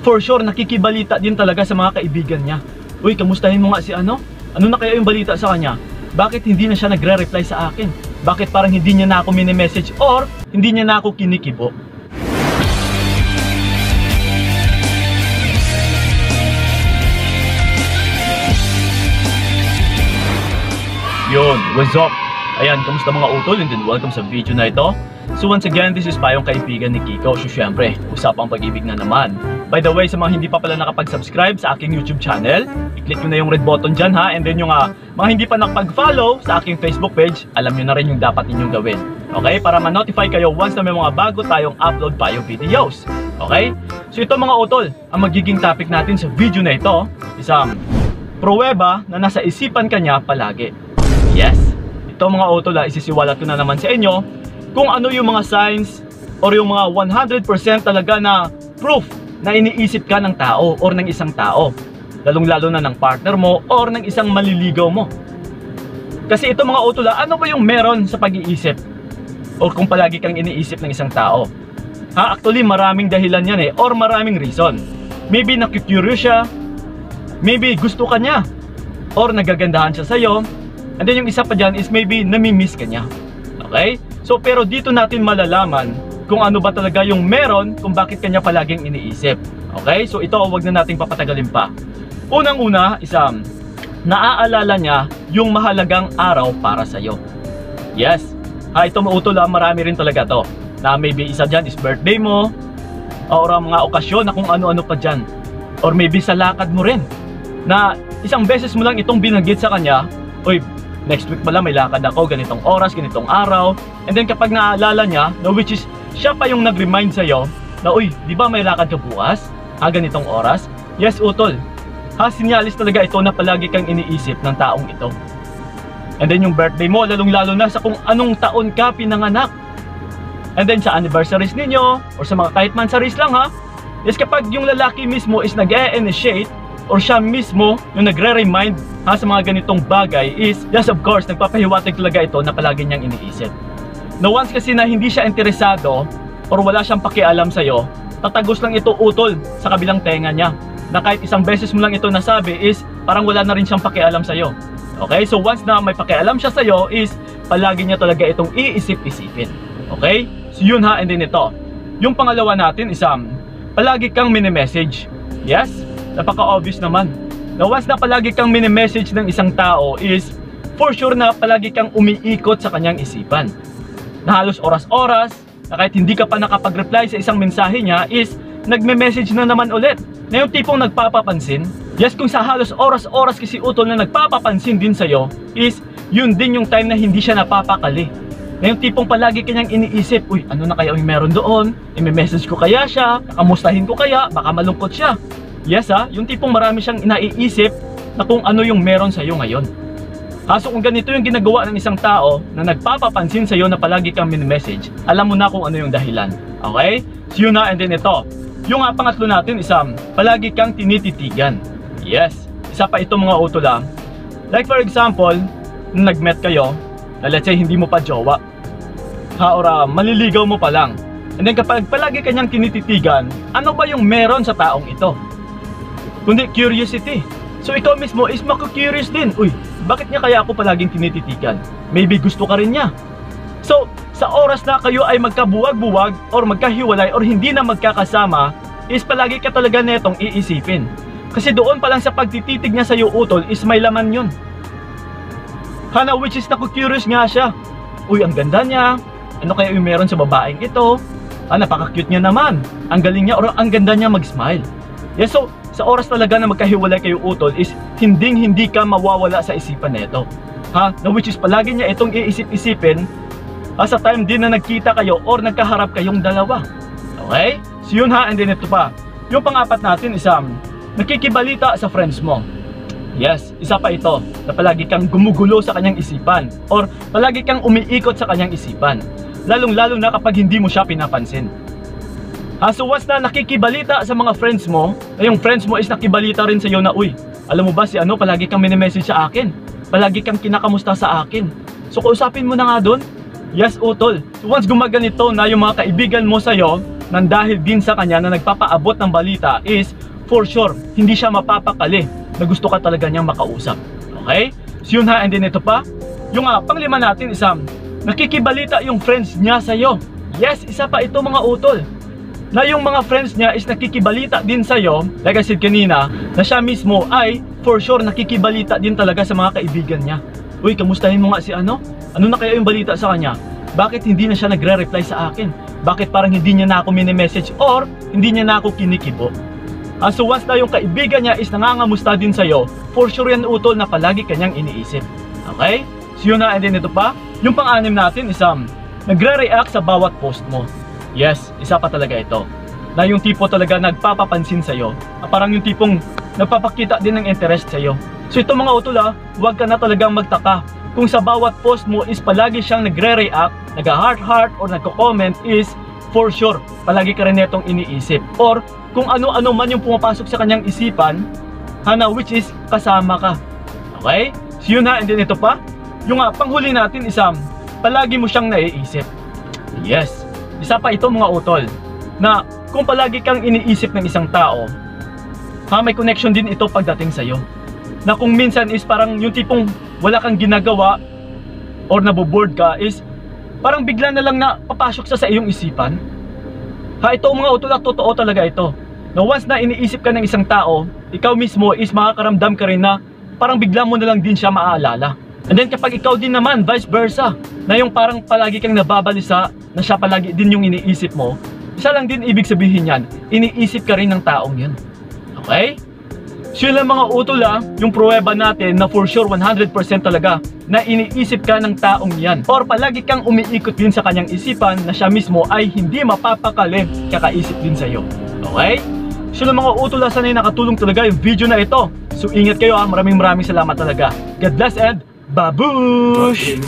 for sure nakikibalita din talaga sa mga kaibigan niya. Uy, kamustahin mo nga si ano? Ano na kaya yung balita sa kanya? Bakit hindi na siya nagre-reply sa akin? Bakit parang hindi niya na ako mini-message or hindi niya na ako kinikibo? Yun, what's up? Ayan, kamusta mga utol? And then welcome sa video na ito. So once again, this is Payong Kaibigan ni Kiko. So syempre, usapang pag-ibig na naman. By the way, sa mga hindi pa pala nakapag-subscribe sa aking YouTube channel, i-click nyo na yung red button dyan ha. And then yung uh, mga hindi pa nakapag-follow sa aking Facebook page, alam nyo na rin yung dapat ninyong gawin. Okay? Para ma-notify kayo once na may mga bago tayong upload Payong videos. Okay? So ito mga utol, ang magiging topic natin sa video na ito, isang pruweba na nasa isipan kanya palagi. Yes, ito mga utol ha, isisiwalat ko na naman sa inyo kung ano yung mga signs or yung mga 100% talaga na proof na iniisip ka ng tao or ng isang tao. Lalong-lalo na ng partner mo or ng isang maliligaw mo. Kasi ito mga utol ha, ano ba yung meron sa pag-iisip? Or kung palagi kang iniisip ng isang tao? Ha, actually maraming dahilan yan eh or maraming reason. Maybe nakikurious siya, maybe gusto ka niya, or nagagandahan siya sa'yo, and then yung isa pa dyan is maybe namimiss ka niya. Okay? So pero dito natin malalaman kung ano ba talaga yung meron kung bakit kanya palaging iniisip. Okay? So ito wag na nating papatagalin pa. Unang-una, isang naaalala niya yung mahalagang araw para sa iyo. Yes. Ha, ito mautol lang, marami rin talaga to. Na maybe isa dyan is birthday mo, or mga okasyon na kung ano-ano pa dyan. Or maybe sa lakad mo rin. Na isang beses mo lang itong binanggit sa kanya, Uy, next week pala may lakad ako, ganitong oras, ganitong araw. And then kapag naalala niya, no, which is siya pa yung nag-remind sa'yo, na uy, di ba may lakad ka bukas? Ha, ganitong oras? Yes, utol. Ha, sinyalis talaga ito na palagi kang iniisip ng taong ito. And then yung birthday mo, lalong-lalo na sa kung anong taon ka pinanganak. And then sa anniversaries ninyo, or sa mga kahit mansaris lang ha, is kapag yung lalaki mismo is nag-e-initiate, or siya mismo yung nagre-remind ha, sa mga ganitong bagay is, yes of course, nagpapahiwatig talaga ito na palagi niyang iniisip. No once kasi na hindi siya interesado or wala siyang pakialam sa'yo, tatagos lang ito utol sa kabilang tenga niya. Na kahit isang beses mo lang ito nasabi is parang wala na rin siyang pakialam sa'yo. Okay? So once na may pakialam siya sa'yo is palagi niya talaga itong iisip-isipin. Okay? So yun ha, and then ito. Yung pangalawa natin is um, palagi kang mini-message. Yes? Napaka-obvious naman. Na once na palagi kang mini-message ng isang tao is for sure na palagi kang umiikot sa kanyang isipan. Na halos oras-oras, na kahit hindi ka pa nakapag-reply sa isang mensahe niya is nagme-message na naman ulit. Na yung tipong nagpapapansin. Yes, kung sa halos oras-oras kasi utol na nagpapapansin din sa'yo is yun din yung time na hindi siya napapakali. Na yung tipong palagi kanyang iniisip, uy, ano na kaya yung meron doon? I-message ko kaya siya? Kamustahin ko kaya? Baka malungkot siya. Yes ha, yung tipong marami siyang inaiisip na kung ano yung meron sa'yo ngayon. Kaso kung ganito yung ginagawa ng isang tao na nagpapapansin sa'yo na palagi kang mini-message, alam mo na kung ano yung dahilan. Okay? So yun na, and then ito. Yung nga pangatlo natin is um, palagi kang tinititigan. Yes. Isa pa ito mga utula. Like for example, nung nag-met kayo, na let's say hindi mo pa jowa, ha, or uh, maliligaw mo pa lang. And then kapag palagi kanyang tinititigan, ano ba yung meron sa taong ito? Kundi curiosity. So ikaw mismo is maku-curious din. Uy, bakit niya kaya ako palaging tinititikan? Maybe gusto ka rin niya. So, sa oras na kayo ay magkabuwag-buwag or magkahiwalay or hindi na magkakasama, is palagi ka talaga netong iisipin. Kasi doon pa lang sa pagtititig niya sa iyo utol is may laman yun. Hana which is naku-curious nga siya. Uy, ang ganda niya. Ano kaya yung meron sa babaeng ito? Ah, napaka-cute niya naman. Ang galing niya or ang ganda niya mag-smile. Yes, so sa oras talaga na magkahiwalay kayo utol is hinding hindi ka mawawala sa isipan nito. Ha? Na which is palagi niya itong iisip-isipin ha, sa time din na nagkita kayo or nagkaharap kayong dalawa. Okay? So yun ha, and then ito pa. Yung pang-apat natin is um, nakikibalita sa friends mo. Yes, isa pa ito na palagi kang gumugulo sa kanyang isipan or palagi kang umiikot sa kanyang isipan. Lalong-lalo na kapag hindi mo siya pinapansin. Ha, so once na nakikibalita sa mga friends mo, na yung friends mo is nakibalita rin sa iyo na, uy, alam mo ba si ano, palagi kang mini-message sa akin. Palagi kang kinakamusta sa akin. So kausapin mo na nga doon. Yes, utol. So once gumaganito na yung mga kaibigan mo sa'yo, nang dahil din sa kanya na nagpapaabot ng balita is for sure, hindi siya mapapakali na gusto ka talaga niyang makausap. Okay? So yun ha, and then ito pa, yung uh, panglima natin isang nakikibalita yung friends niya sa'yo. Yes, isa pa ito mga utol. Na yung mga friends niya is nakikibalita din sa'yo, like I said kanina, na siya mismo ay for sure nakikibalita din talaga sa mga kaibigan niya. Uy, kamustahin mo nga si ano? Ano na kaya yung balita sa kanya? Bakit hindi na siya nagre-reply sa akin? Bakit parang hindi niya na ako mini-message or hindi niya na ako kinikibo? Uh, so once na yung kaibigan niya is nangangamusta din sa'yo, for sure yan utol na palagi kanyang iniisip. Okay? So yun na, and then ito pa, yung pang-anim natin is um, nagre-react sa bawat post mo. Yes, isa pa talaga ito. Na yung tipo talaga nagpapapansin sa'yo. Parang yung tipong nagpapakita din ng interest sa'yo. So ito mga utol ha, huwag ka na talagang magtaka. Kung sa bawat post mo is palagi siyang nagre-react, nag-heart-heart or nagko-comment is for sure, palagi ka rin netong iniisip. Or kung ano-ano man yung pumapasok sa kanyang isipan, hana which is kasama ka. Okay? So yun na, and then ito pa, yung uh, panghuli natin isang palagi mo siyang naiisip. Yes, isa pa ito mga utol, na kung palagi kang iniisip ng isang tao, ha, may connection din ito pagdating sa'yo. Na kung minsan is parang yung tipong wala kang ginagawa or naboboard ka is parang bigla na lang na papasok sa sa iyong isipan Ha, ito mga utol totoo talaga ito. Na once na iniisip ka ng isang tao, ikaw mismo is makakaramdam ka rin na parang bigla mo na lang din siya maaalala. And then kapag ikaw din naman, vice versa, na yung parang palagi kang nababalisa, na siya palagi din yung iniisip mo, isa lang din ibig sabihin yan, iniisip ka rin ng taong yun. Okay? So yun lang mga utol ha, yung pruweba natin na for sure 100% talaga na iniisip ka ng taong yan. Or palagi kang umiikot din sa kanyang isipan na siya mismo ay hindi mapapakali kakaisip din sa'yo. Okay? So yung mga utol ha, sanay nakatulong talaga yung video na ito. So ingat kayo ha, maraming maraming salamat talaga. God bless and babush!